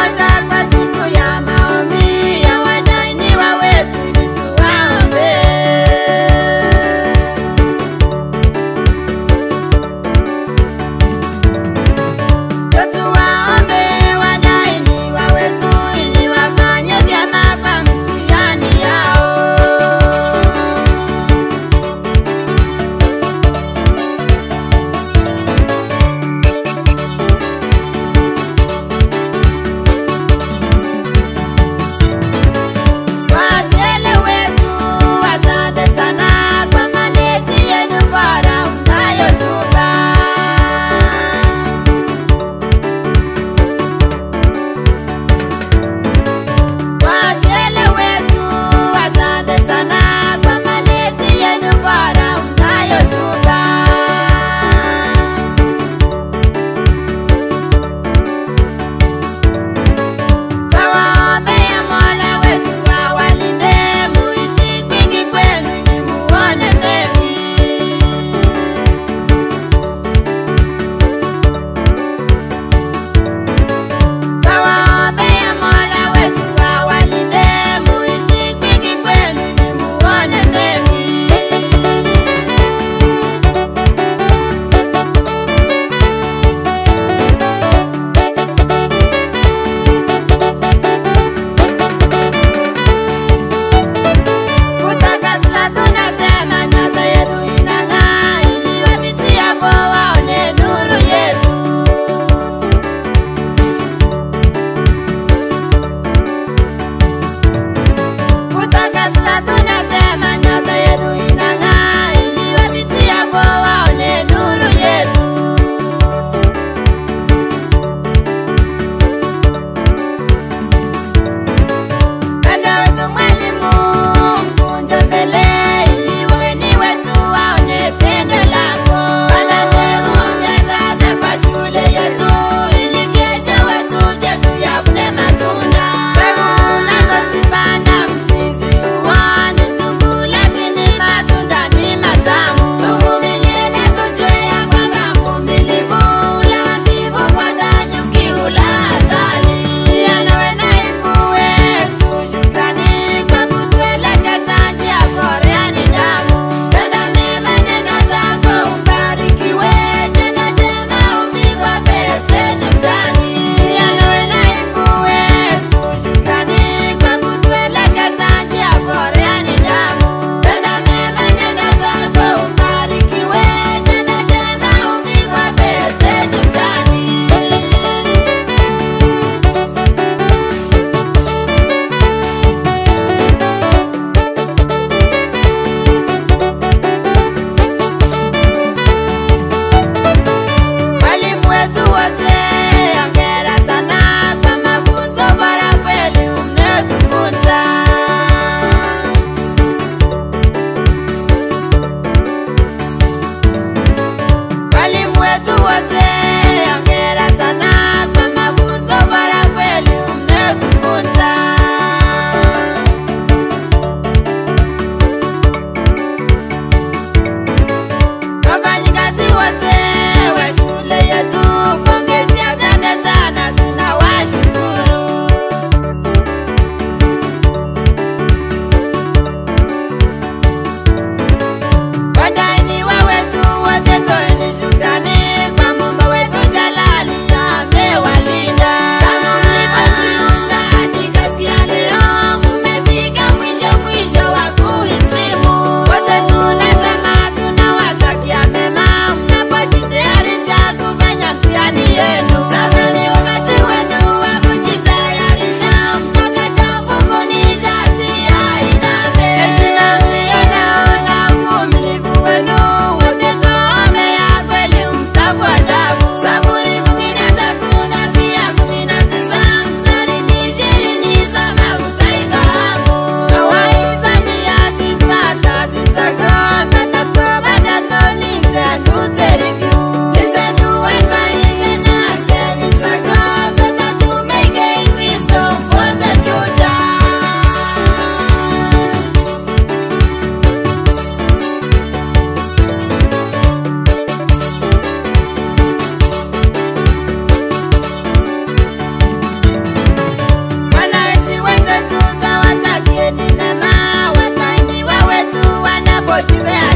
what I what's in What you there?